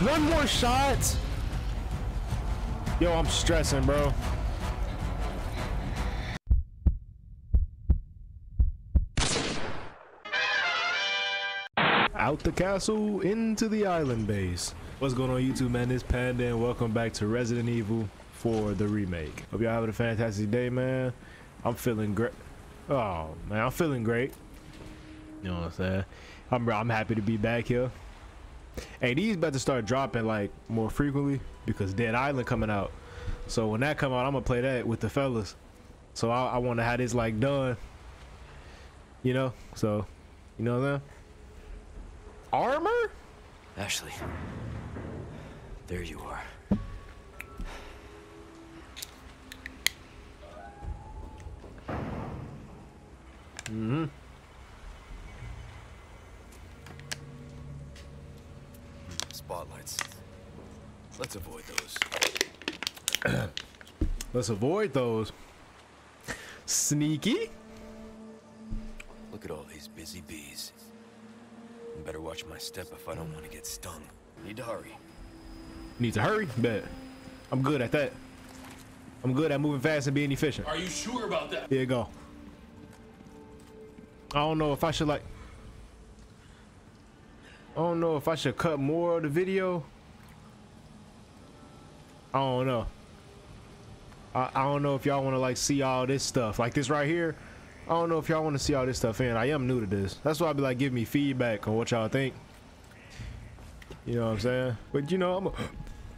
One more shot. Yo, I'm stressing, bro. Out the castle, into the island base. What's going on YouTube, man? It's Panda and welcome back to Resident Evil 4 the remake. Hope y'all having a fantastic day, man. I'm feeling great. Oh, man, I'm feeling great. You know what I'm saying? I'm, I'm happy to be back here. Hey, these about to start dropping like more frequently because Dead Island coming out. So when that come out, I'm gonna play that with the fellas. So I, I want to have this like done. You know, so you know that armor. Ashley, there you are. Mm-hmm. Spotlights. Let's avoid those. Let's avoid those. Sneaky. Look at all these busy bees. Better watch my step if I don't want to get stung. Need to hurry. Need to hurry. Bet. I'm good at that. I'm good at moving fast and being efficient. Are you sure about that? Here you go. I don't know if I should like. I don't know if I should cut more of the video. I don't know. I, I don't know if y'all want to like see all this stuff like this right here. I don't know if y'all want to see all this stuff in. I am new to this. That's why I'd be like, give me feedback on what y'all think. You know what I'm saying? But you know, I'm a,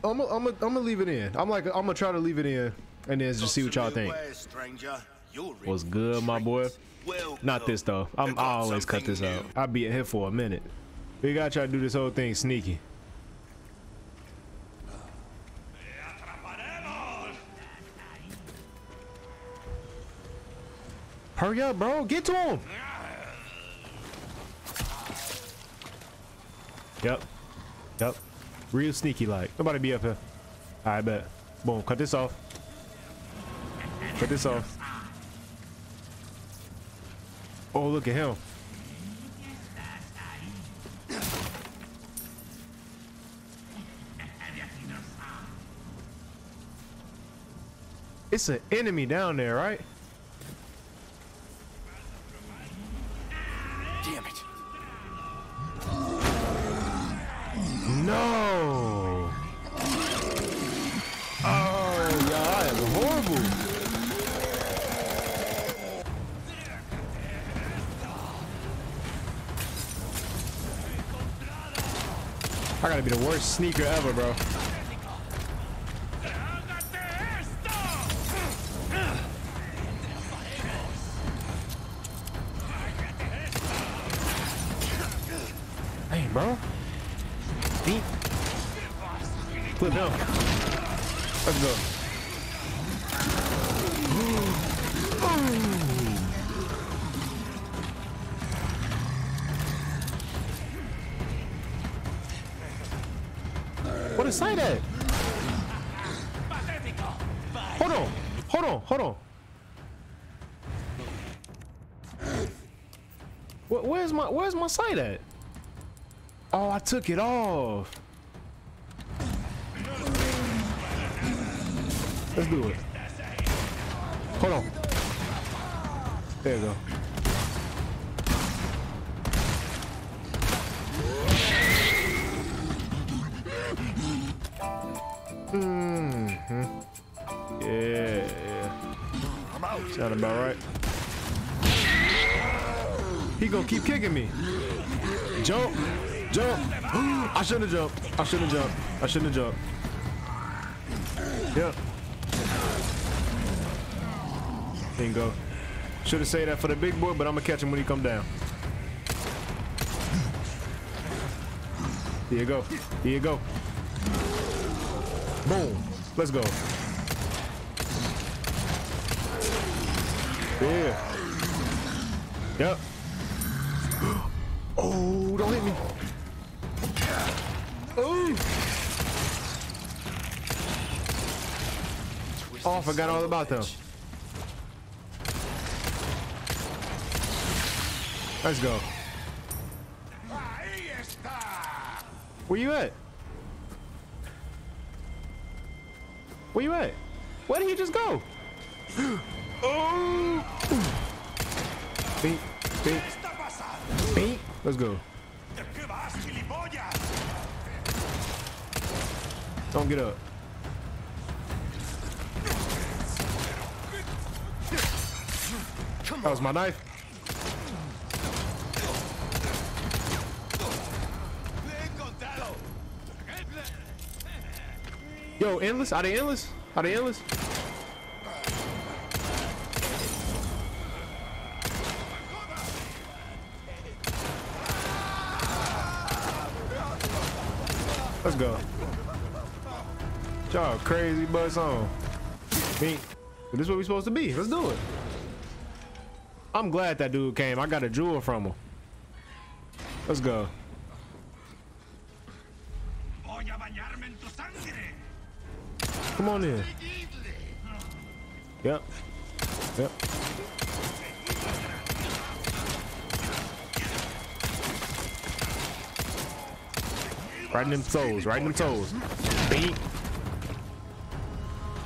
I'm a, I'm a, I'm gonna leave it in. I'm like, I'm gonna try to leave it in and then just see what y'all think. What's good, my boy? Not this though. I'm, I always cut this out. I'll be in here for a minute. We gotta try to do this whole thing sneaky. Hurry up, bro. Get to him. Yep. Yep. Real sneaky like. Nobody be up here. I bet. Boom. Cut this off. Cut this off. Oh, look at him. It's an enemy down there, right? Worst sneaker ever, bro. What is sight at? Hold on. Hold on. Hold on. Where's my Where's my sight at? Oh, I took it off. Let's do it. Hold on. There you go. Mm-hmm. Yeah. I'm out. Sound about right. He gonna keep kicking me. Jump. Jump. I shouldn't have jumped. I shouldn't have jumped. I shouldn't have jumped. Yep. Bingo. Should have said that for the big boy, but I'm gonna catch him when he come down. Here you go. Here you go. Boom. Let's go. Yeah. Yep. Oh, don't hit me. Oh. Oh, I forgot all about them. Let's go. Where you at? Where you at? Where did he just go? oh! Beat, beat, beat. Let's go. Don't get up. That was my knife. Yo, endless? Are they endless? Are they endless? Let's go. Y'all crazy buzz on. Me. This is what we supposed to be. Let's do it. I'm glad that dude came. I got a jewel from him. Let's go. Come on in. Yep. Yep. Right in them toes. Right in them toes. Beat.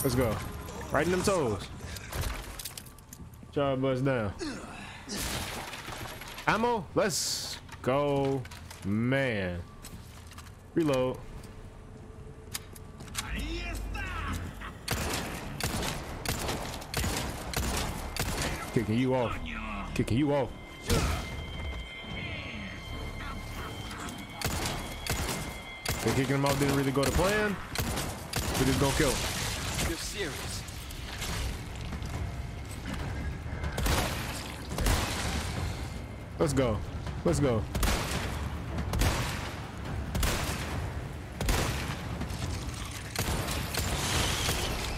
Let's go. Right in them toes. Job bust down. Ammo. Let's go. Man. Reload. Kicking you off. Kicking you off. They kicking him off didn't really go to plan. We just gonna kill. You're serious. Let's go. Let's go.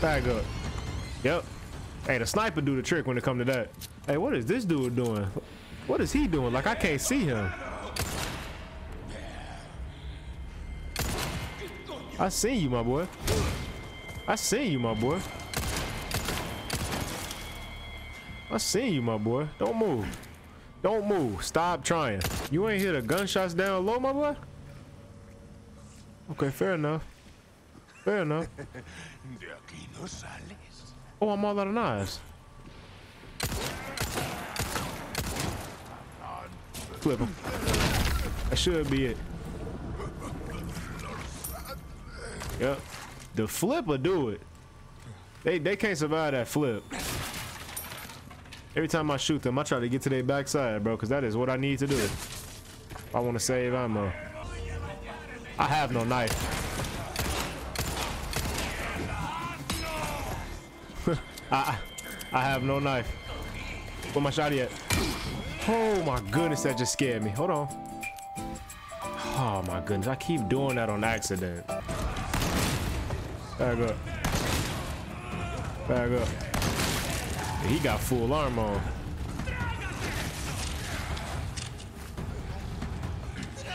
Bag up. Yep. Hey, the sniper do the trick when it come to that. Hey, what is this dude doing? What is he doing? Like I can't see him. I seen you, my boy. I seen you, my boy. I seen you, my boy. Don't move. Don't move. Stop trying. You ain't hear the gunshots down low, my boy? Okay, fair enough. Fair enough. Oh, I'm all out of knives. Flip him. That should be it. Yep. The flip will do it. They they can't survive that flip. Every time I shoot them, I try to get to their backside, bro, because that is what I need to do. I want to save ammo. I have no knife. I I have no knife. Where my shot at? Oh my goodness, that just scared me. Hold on. Oh my goodness, I keep doing that on accident. Back up. Back up. He got full armor on.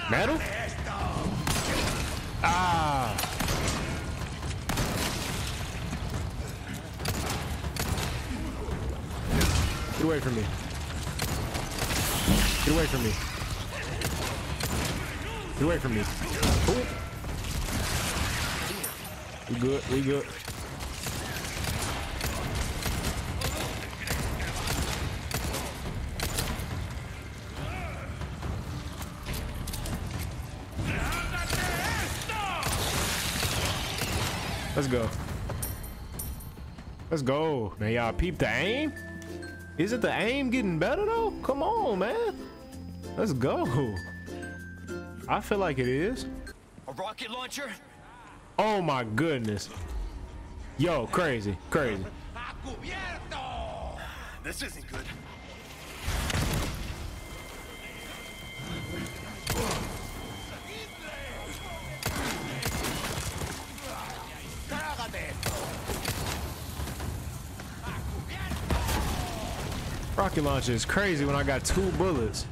Metal? Ah! Away from me. Get away from me. Get away from me. Ooh. We good, we good. Let's go. Let's go. Man, y'all peep the aim? Is it the aim getting better though? Come on, man. Let's go. I feel like it is. A rocket launcher? Oh my goodness. Yo, crazy, crazy. This isn't good. Launcher is crazy when I got two bullets.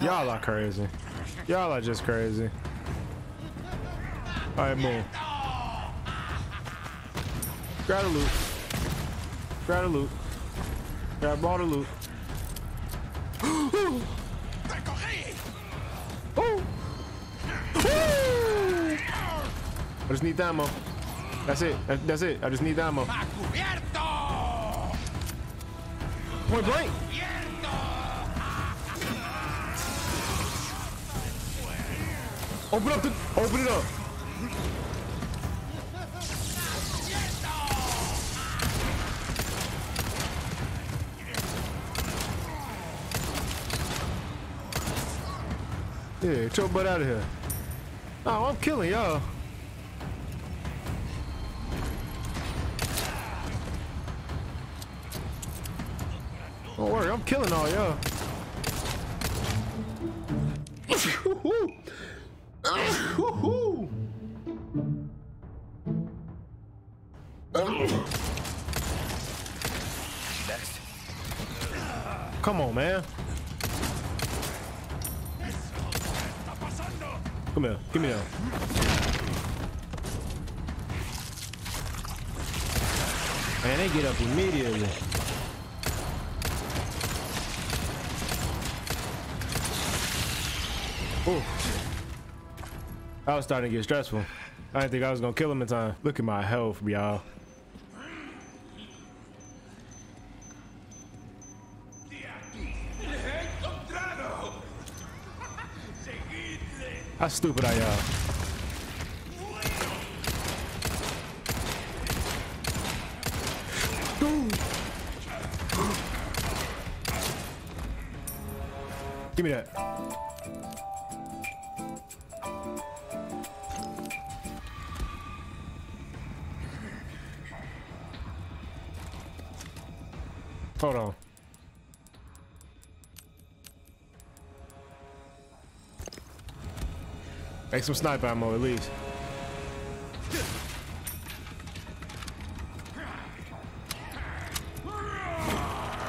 Y'all are crazy. Y'all are just crazy. All right, move. Grab the loot. Grab the loot. Grab all the loot. I just need ammo. That's it. That's it. I just need ammo. Point blank. Open up the. Open it up. Yeah, get your butt out of here. Oh, I'm killing y'all. I'm killing all y'all. Come on, man. Come here. Give me that. Man, they get up immediately. Ooh. I was starting to get stressful. I didn't think I was gonna kill him in time. Look at my health, y'all. How stupid I am. Give me that. Some sniper ammo at least.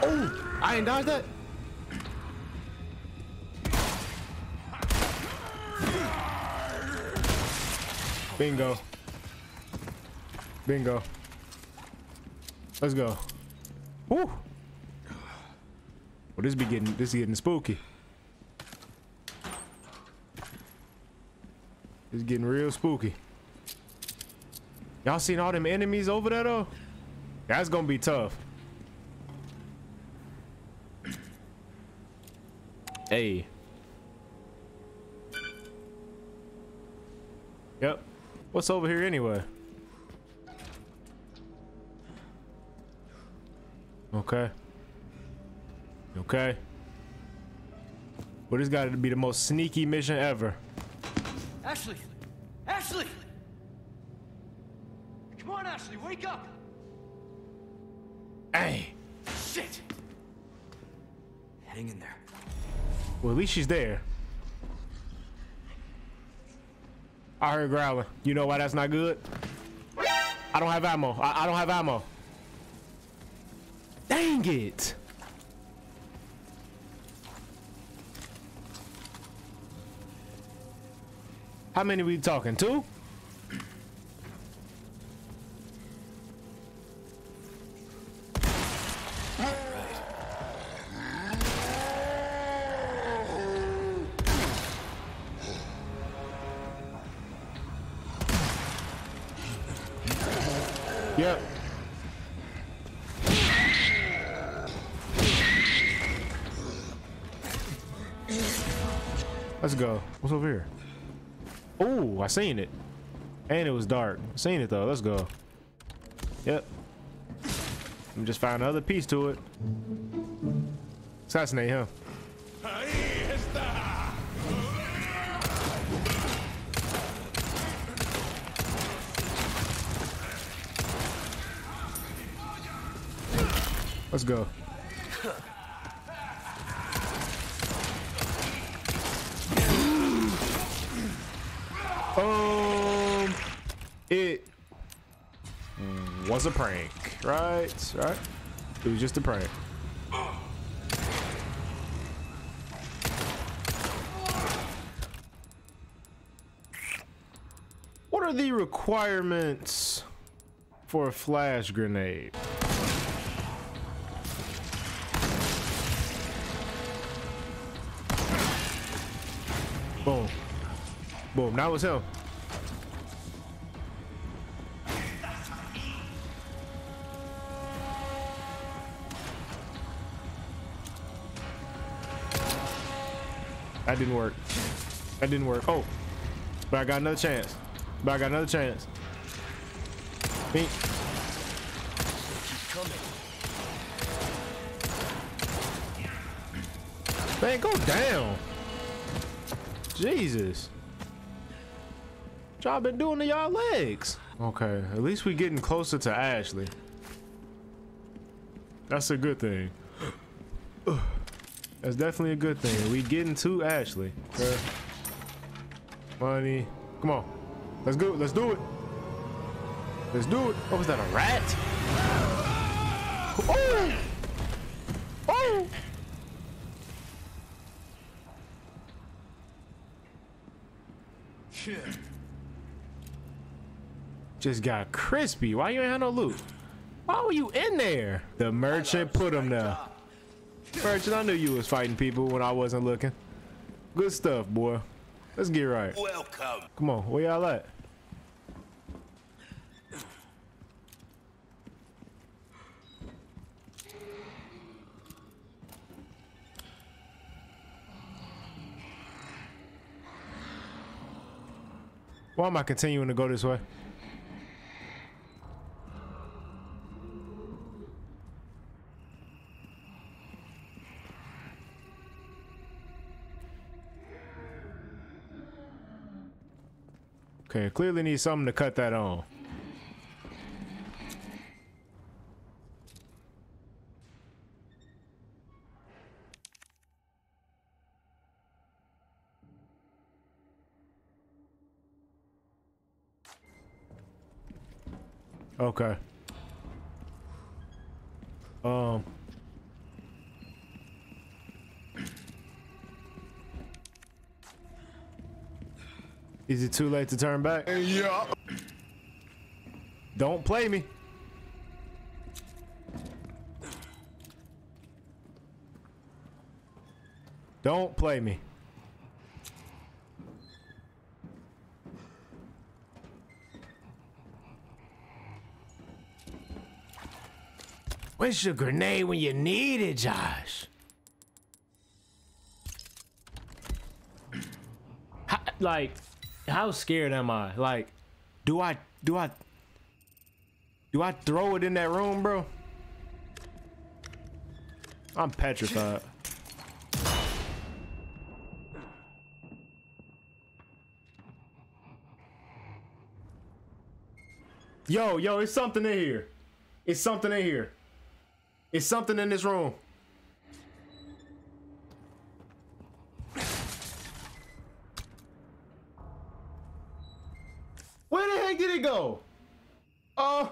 Oh, I ain't dodged that. Bingo. Bingo. Let's go. Woo. Well, this be getting this is getting spooky. It's getting real spooky. Y'all seen all them enemies over there though? That's gonna be tough. Hey. Yep. What's over here anyway? Okay. Okay. Well, this got to be the most sneaky mission ever. Ashley! Ashley! Come on, Ashley, wake up! Hey. Shit! Hang in there. Well, at least she's there. I heard growling. You know why that's not good? I don't have ammo. I, I don't have ammo. Dang it. How many we talking? Two? Yep. Let's go. What's over here? Oh, I seen it. And it was dark. Seen it though. Let's go. Yep. Let me just find another piece to it. Assassinate him. Let's go. Um, it was a prank, right? Right? It was just a prank. What are the requirements for a flash grenade. Boom. Boom. Now it's him. That didn't work. That didn't work. Oh, but I got another chance. But I got another chance. Me. Man, go down. Jesus. What y'all been doing to y'all legs? Okay, at least we getting closer to Ashley. That's a good thing. That's definitely a good thing. We getting to Ashley. Money. Come on. Let's go. Let's do it. Let's do it. What was that? A rat? Oh! Oh! Shit. Just got crispy. Why you ain't have no loot? Why were you in there? The merchant put him there. Merchant, I knew you was fighting people when I wasn't looking. Good stuff, boy. Let's get right. Welcome. Come on, where y'all at? Why am I continuing to go this way? Okay, clearly need something to cut that on. Okay. Um. Is it too late to turn back? Yeah. Don't play me. Don't play me. Where's your grenade when you need it, Josh? How, like, how scared am I? Like, do I, do I, do I throw it in that room, bro? I'm petrified. Yo, yo, it's something in here. It's something in here. It's something in this room. Where the heck did it go? Uh.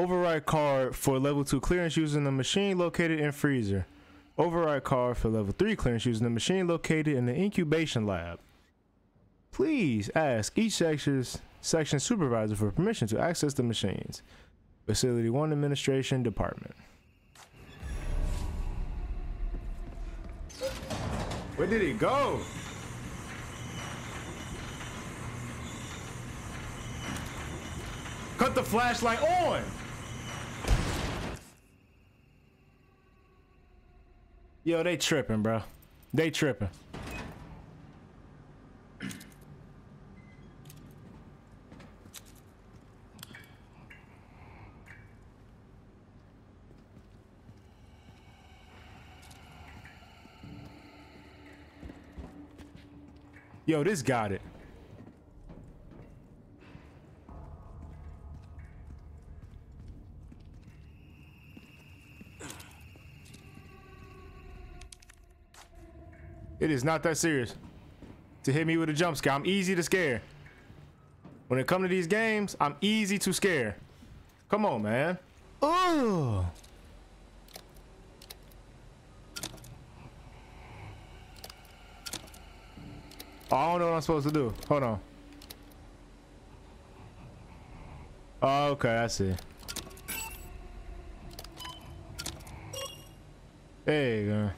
Override card for level 2 clearance using the machine located in freezer. Override card for level 3 clearance using the machine located in the incubation lab. Please ask each section's section supervisor for permission to access the machines. Facility 1 Administration Department. Where did he go? Cut the flashlight on! Yo, they tripping, bro. They tripping. Yo, this got it. It is not that serious to hit me with a jump scare. I'm easy to scare. When it comes to these games, I'm easy to scare. Come on, man. Oh. I don't know what I'm supposed to do. Hold on. Oh, okay, I see. There you go.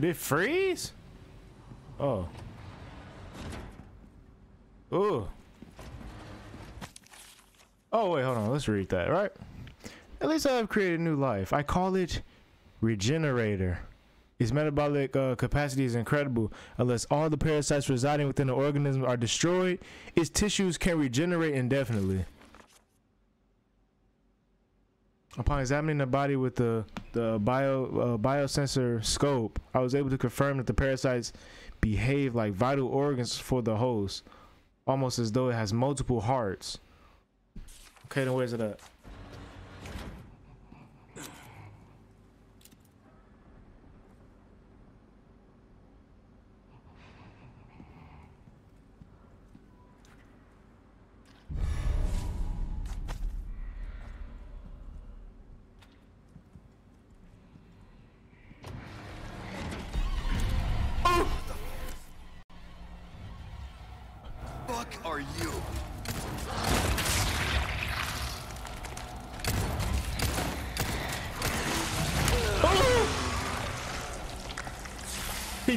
Did it freeze? Oh. Ooh. Oh, wait, hold on. Let's read that, right? At least I have created new life. I call it Regenerator. Its metabolic uh, capacity is incredible. Unless all the parasites residing within the organism are destroyed, its tissues can regenerate indefinitely. Upon examining the body with the the bio uh, biosensor scope, I was able to confirm that the parasites behave like vital organs for the host, almost as though it has multiple hearts. Okay, then where's it at?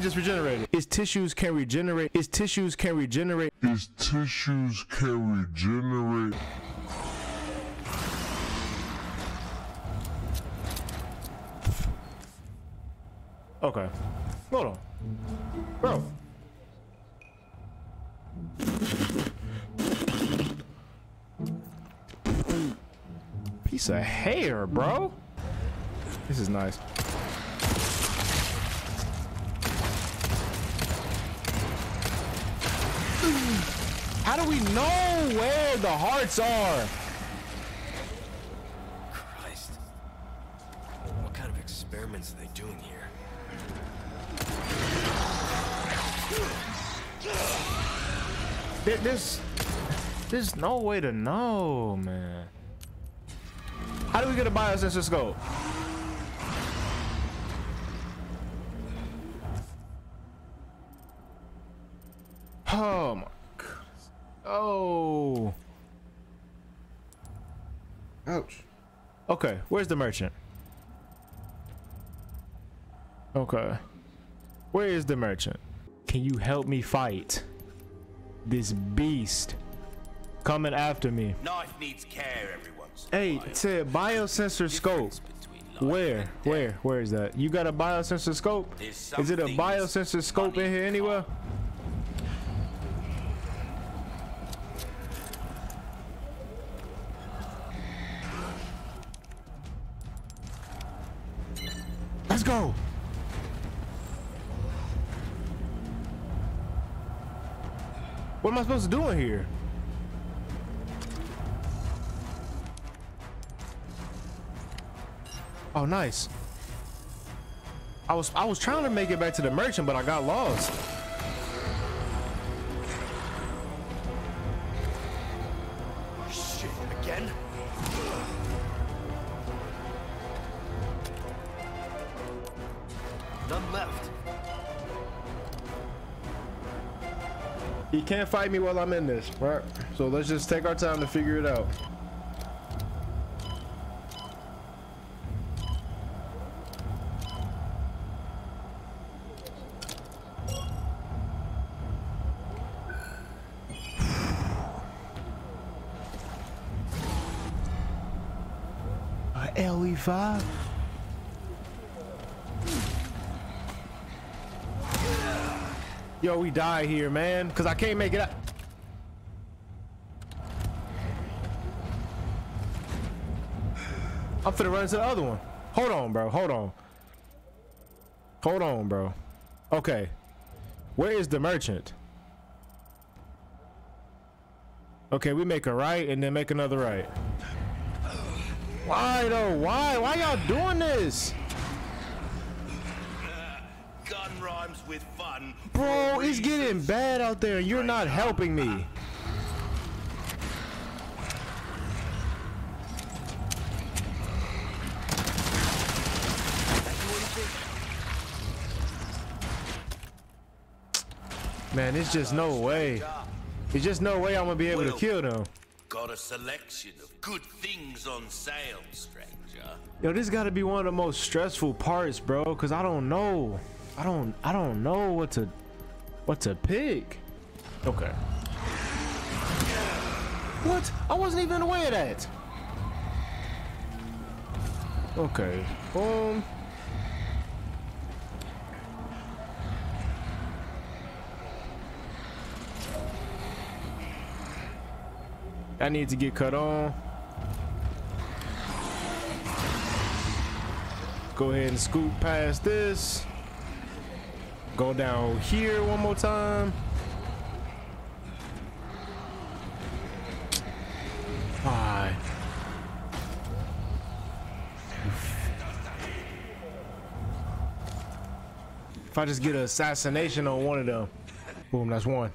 Just regenerated. His tissues can regenerate. His tissues can regenerate. His tissues can regenerate. Okay. Hold on. Bro. Piece of hair, bro. This is nice. How do we know where the hearts are? Christ. What kind of experiments are they doing here? There- There's, there's no way to know, man. How do we get a biosensor scope? Oh my goodness. Oh. Ouch. Okay, where's the merchant? Okay. Where is the merchant? Can you help me fight this beast coming after me? Knife needs care every. Hey, it biosensor scope. Where? Where? Where is that? You got a biosensor scope? Is it a biosensor scope in here anywhere? Go. What am I supposed to do in here? Oh, nice. I was I was trying to make it back to the merchant, but I got lost. He can't fight me while I'm in this, right? So let's just take our time to figure it out. A LE5? Yo, we die here, man, because I can't make it out. I'm finna run into the other one. Hold on, bro. Hold on. Hold on, bro. Okay. Where is the merchant? Okay, we make a right and then make another right. Why though? Why? Why y'all doing this? With fun. Bro, it's getting bad out there and you're not helping me. Man, it's just no way. It's just no way I'm gonna be able to kill them. Got a selection of good things on sale, stranger. Yo, this gotta be one of the most stressful parts, bro, cause I don't know. I don't I don't know what to what to pick. Okay. What? I wasn't even aware of that. Okay. Um I need to get cut on. Go ahead and scoot past this. Go down here one more time. If I just get an assassination on one of them. Boom, that's one.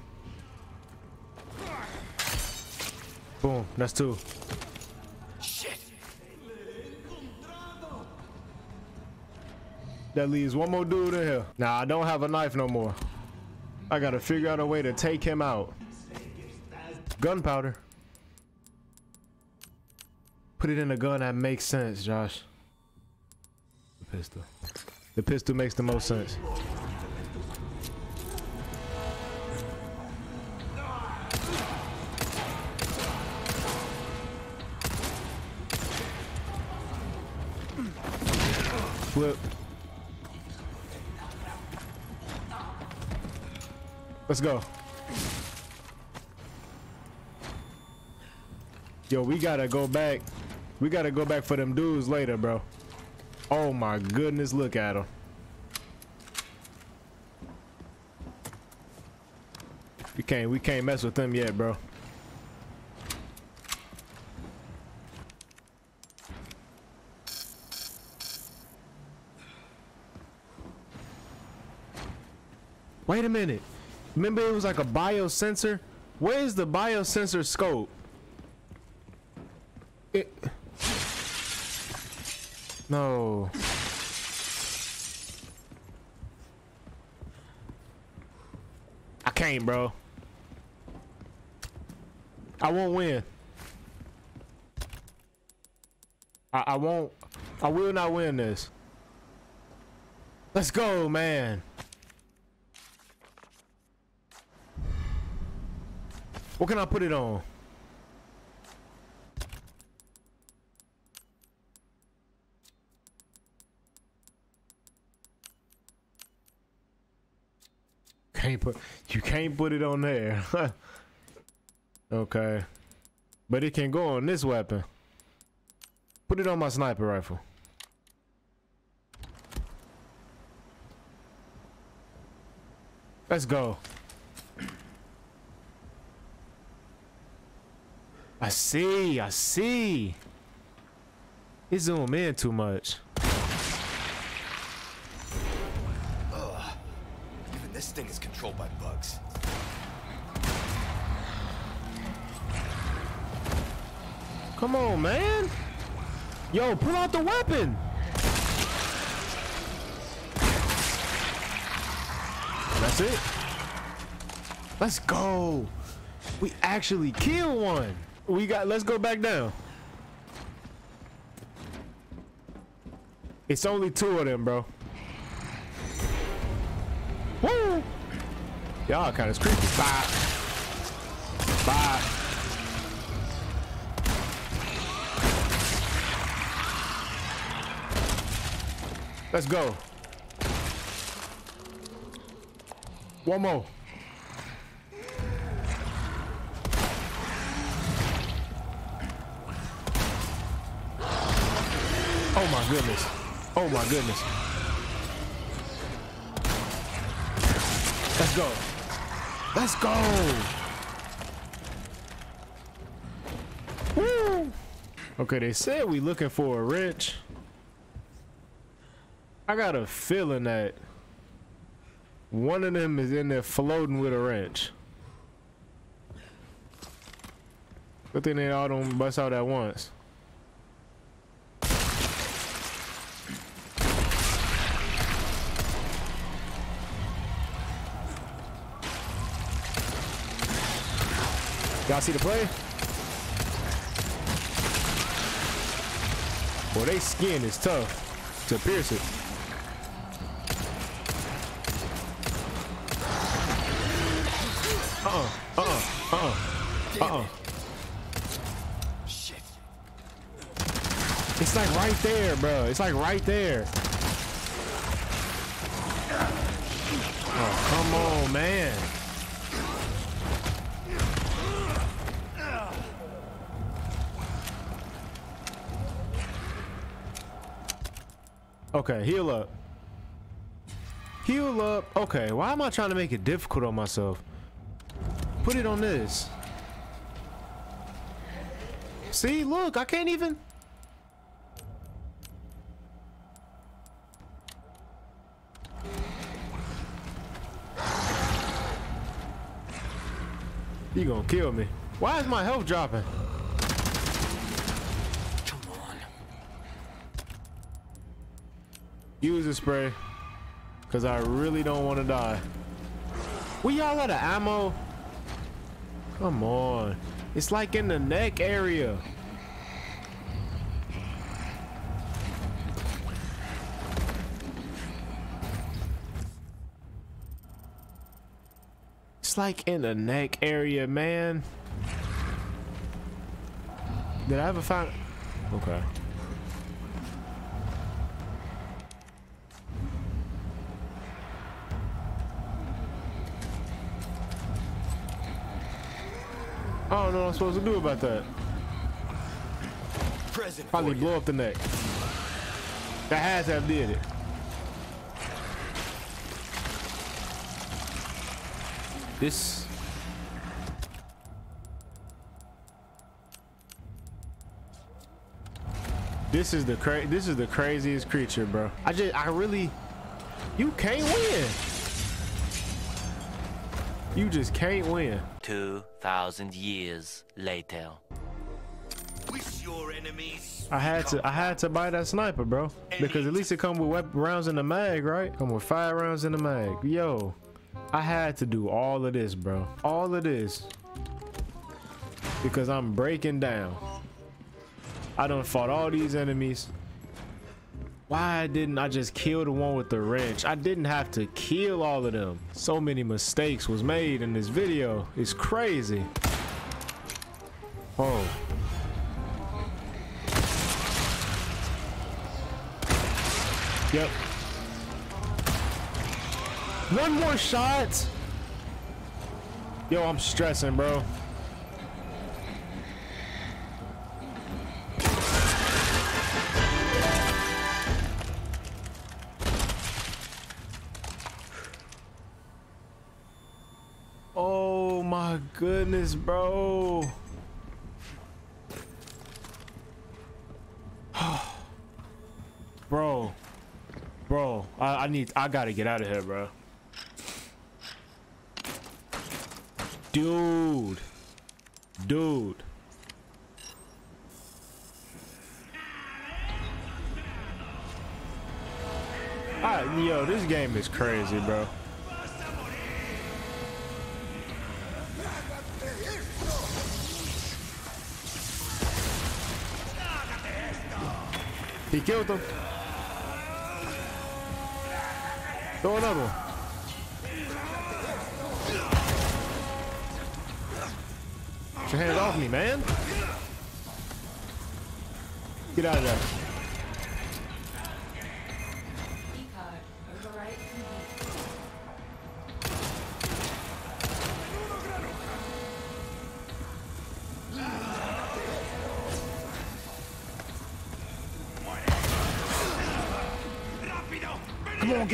Boom, that's two. That leaves one more dude in here. Nah, I don't have a knife no more. I gotta figure out a way to take him out. Gunpowder. Put it in a gun that makes sense, Josh. The pistol. The pistol makes the most sense. Flip. Let's go. Yo, we gotta go back. We gotta go back for them dudes later, bro. Oh my goodness, look at them. We can't, we can't mess with them yet, bro. Wait a minute. Remember it was like a biosensor? Where's the biosensor scope? It No. I can't, bro. I won't win. I, I won't. I will not win this. Let's go, man. What can I put it on? Can't put you can't put it on there. okay. But it can go on this weapon. Put it on my sniper rifle. Let's go. I see, I see. It zoom in too much. Even this thing is controlled by bugs. Come on, man. Yo, pull out the weapon. That's it. Let's go. We actually killed one. We got, let's go back down. It's only two of them, bro. Woo! Y'all kind of creepy. Bye. Bye. Let's go. One more. Goodness. Oh my goodness. Let's go. Let's go. Woo. Okay, they said we looking for a wrench. I got a feeling that one of them is in there floating with a wrench. Good thing they all don't bust out at once. Y'all see the play? Well, they skin is tough to pierce it. Uh-uh, uh-uh, uh-uh, uh-uh. Shit. It's like right there, bro. It's like right there. Oh, come on, man. Okay, heal up. Heal up. Okay, why am I trying to make it difficult on myself? Put it on this. See, look, I can't even. You gonna kill me. Why is my health dropping? Come on. Use a spray. Cause I really don't want to die. We y'all out of ammo? Come on. It's like in the neck area. It's like in the neck area, man. Did I ever find? Okay. Don't know what I'm supposed to do about that. Present Probably for you. blow up the neck. That has to have did it. This. This is the cra- this is the craziest creature, bro. I just I really you can't win. You just can't win. 2,000 years later. Wish your enemies. I had to I had to buy that sniper, bro. Because at least it come with rounds in the mag, right? Come with five rounds in the mag. Yo, I had to do all of this, bro. All of this. Because I'm breaking down. I done fought all these enemies. Why didn't I just kill the one with the wrench? I didn't have to kill all of them. So many mistakes was made in this video. It's crazy. Oh. Yep. One more shot. Yo, I'm stressing, bro. Goodness, bro. bro. Bro, I, I need I gotta get out of here, bro. Dude. Dude. Yo, this game is crazy, bro. He killed him. Throw another one. Get your hands off me, man. Get out of there.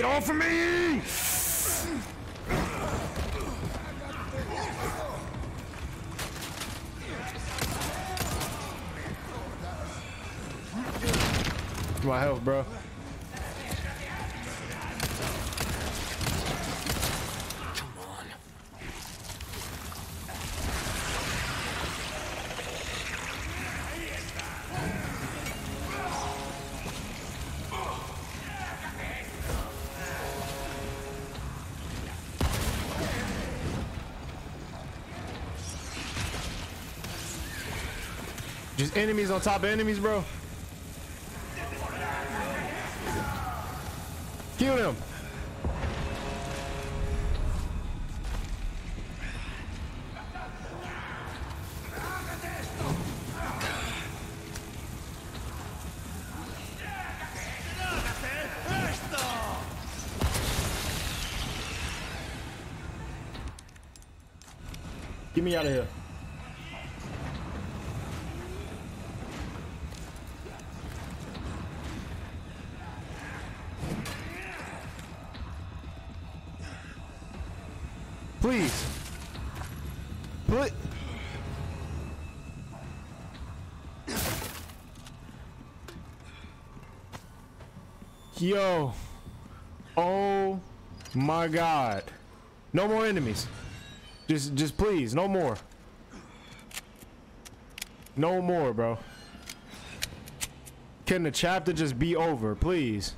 Get off of me! My health, bro. Enemies on top of enemies, bro. Kill them. Get me out of here. Yo. Oh my god. No more enemies. Just just please, no more. No more, bro. Can the chapter just be over, please?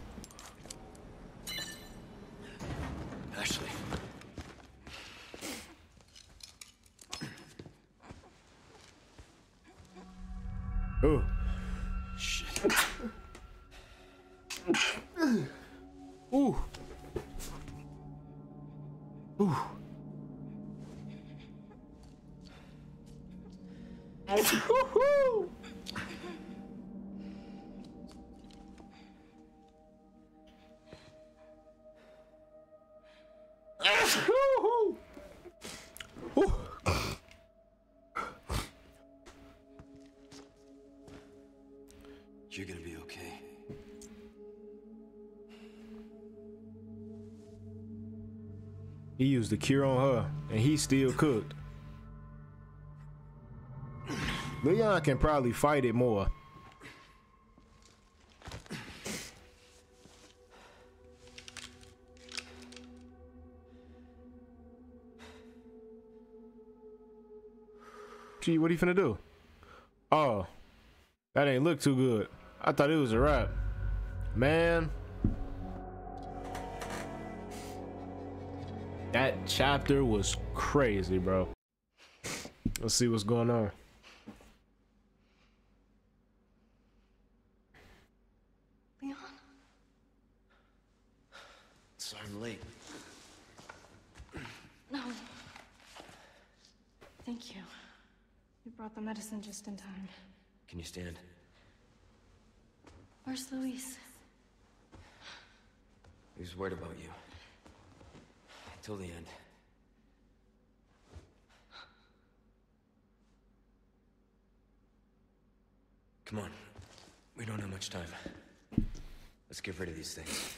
Used the cure on her, and he still cooked. Leon can probably fight it more. Gee, what are you finna do? Oh, that ain't look too good. I thought it was a wrap. Man. Chapter was crazy, bro. Let's see what's going on. Leon? Sorry I'm late. No. Thank you. You brought the medicine just in time. Can you stand? Where's Luis? He was worried about you. Until the end. Come on. We don't have much time. Let's get rid of these things.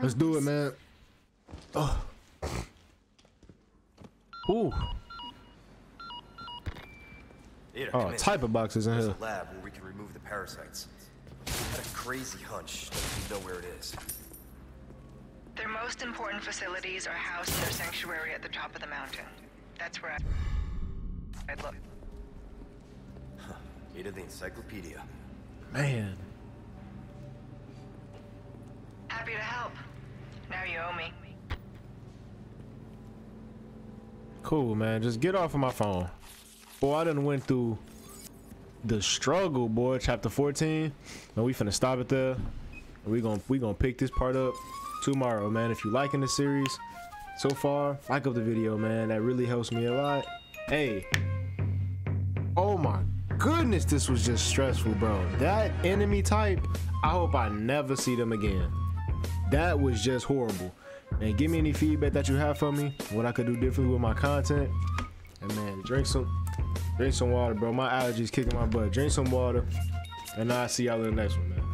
Let's do it, man. Oh. Ooh. Ada, Oh, come in. type of boxes in There's here. a lab where we can remove the parasites. I had a crazy hunch that you know where it is. Their most important facilities are housed in their sanctuary at the top of the mountain. That's where I... I'd look. Huh. Ada the encyclopedia. Man. Happy to help. Now you owe me. Cool, man. Just get off of my phone. Boy, I done went through the struggle, boy. Chapter 14. And we finna stop it there. We gonna we gonna pick this part up tomorrow, man. If you liking the series so far, like up the video, man. That really helps me a lot. Hey. Oh my goodness, this was just stressful, bro. That enemy type, I hope I never see them again. That was just horrible. And give me any feedback that you have for me, what I could do differently with my content. And man, drink some drink some water, bro. My allergies kicking my butt. Drink some water. And I'll see y'all in the next one, man.